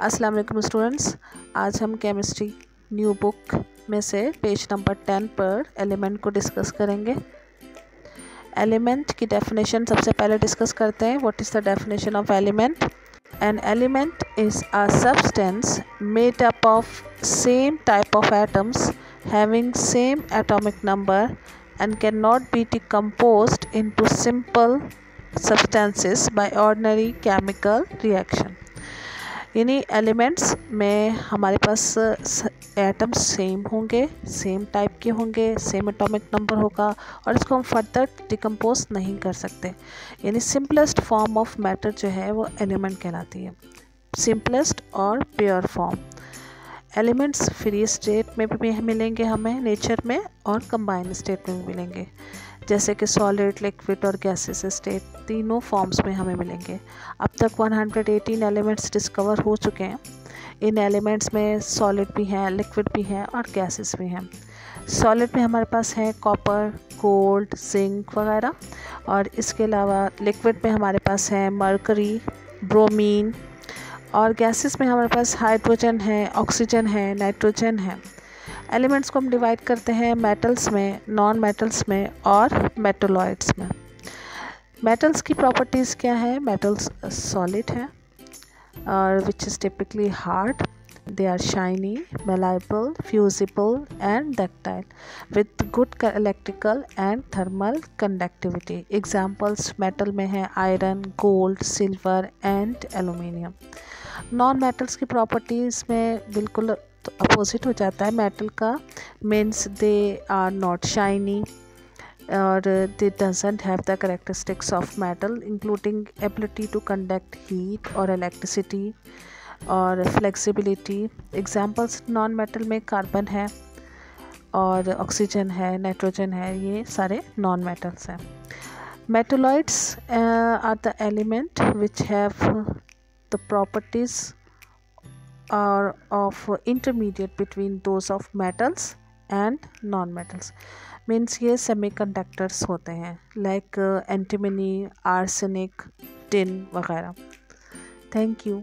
अस्सलाम वालेकुम स्टूडेंट्स। आज हम केमिस्ट्री न्यू बुक में से पेज नंबर टेन पर एलिमेंट को डिस्कस करेंगे। एलिमेंट की डेफिनेशन सबसे पहले डिस्कस करते हैं। What is the definition of element an element is a substance made up of same type of atoms having same atomic number and and cannot be decomposed into simple substances by ordinary chemical reaction. यानी elements में हमारे पास atoms same होंगे same type के होंगे same atomic number होगा और इसको हम फर्दर डिकम्पोज नहीं कर सकते। यानी सिंपलेस्ट फॉर्म ऑफ़ मैटर जो है वो एलिमेंट कहलाती है। सिंपलेस्ट और pure form elements free state में भी मिलेंगे हमें नेचर में और कंबाइन स्टेट में भी मिलेंगे। जैसे कि सॉलिड लिक्विड और गैसेस स्टेट तीनों फॉर्म्स में हमें मिलेंगे। अब तक 118 एलिमेंट्स डिस्कवर हो चुके हैं। इन एलिमेंट्स में सॉलिड भी हैं लिक्विड भी हैं और गैसेस भी हैं। सॉलिड में हमारे पास है कॉपर गोल्ड जिंक वगैरह और इसके अलावा लिक्विड में हमारे पास है मरकरी ब्रोमीन और गैसेस में हमारे पास हाइड्रोजन है ऑक्सीजन है नाइट्रोजन है। एलिमेंट्स को हम डिवाइड करते हैं मेटल्स में नॉन मेटल्स में और मेटोलॉइड्स में। मेटल्स की प्रॉपर्टीज़ क्या है? मेटल्स सॉलिड हैं, और which is typically hard they are shiny malleable fusible and ductile with good electrical and thermal conductivity examples metal में है iron gold silver and aluminium non metals की properties में बिल्कुल अपोजिट हो जाता है। मेटल का means they are not shiny और they doesn't have the characteristics of metal including ability to conduct heat और इलेक्ट्रिसिटी और फ्लेक्सिबिलिटी एग्जाम्पल्स नॉन मेटल में कार्बन है और ऑक्सीजन है नाइट्रोजन है, ये सारे नॉन मेटल्स हैं metalloids are the element which have the properties are of intermediate between those of metals and non-metals means ये सेमीकंडक्टर्स होते हैं लाइक एंटीमनी आर्सेनिक टिन वगैरह थैंक यू